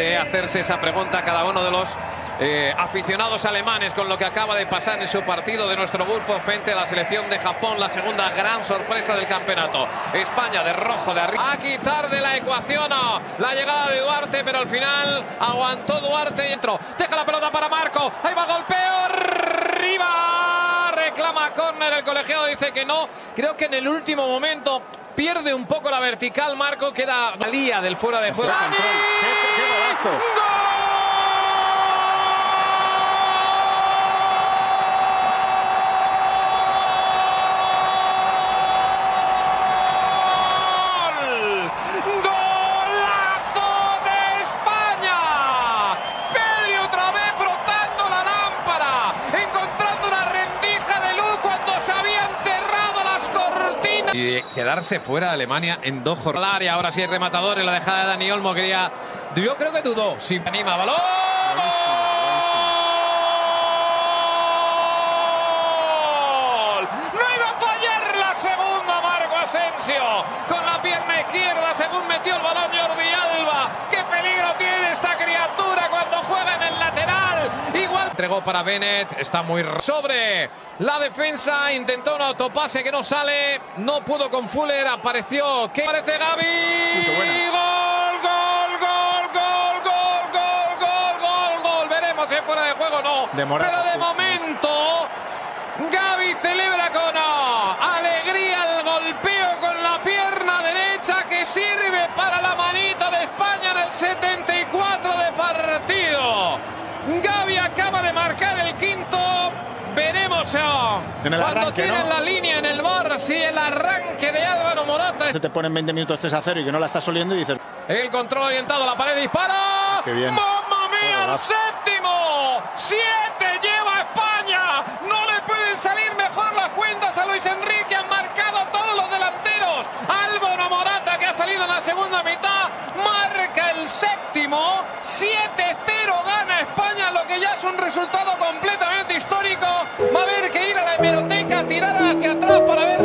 de hacerse esa pregunta a cada uno de los eh, aficionados alemanes con lo que acaba de pasar en su partido de nuestro grupo frente a la selección de Japón, la segunda gran sorpresa del campeonato. España de rojo de arriba. A quitar de la ecuación la llegada de Duarte, pero al final aguantó Duarte y entró. Deja la pelota para Marco. Ahí va golpeo. Arriba. Reclama córner. El colegiado dice que no. Creo que en el último momento pierde un poco la vertical. Marco queda valía del fuera de juego. Russell. Goal! Y quedarse fuera Alemania en dos jornadas. Y ahora sí hay rematador en la dejada de Dani Olmo. Quería, yo creo que dudó. Si anima, balón. No iba a fallar la segunda, Marco Asensio. Con la pierna izquierda, según metió el balón Jordi Alba. ¡Qué peligro tiene esta criatura cuando juega en el entregó para Bennett. Está muy sobre la defensa. Intentó un autopase que no sale. No pudo con Fuller. Apareció. ¿Qué parece Gaby? Gol, gol, gol, gol, gol, gol, gol, gol. Veremos si ¿eh? fuera de juego no. De Pero de sí. momento. Cuando tienen la línea en el bar si el arranque de Álvaro Morata. Se te ponen 20 minutos 3 a 0 y que no la estás oliendo y dices. El control orientado a la pared dispara. Qué bien. ¡Mamma mía! ¡El séptimo! ¡Siete séptimo. 7-0 gana España, lo que ya es un resultado completamente histórico. Va a haber que ir a la hemeroteca, tirar hacia atrás para ver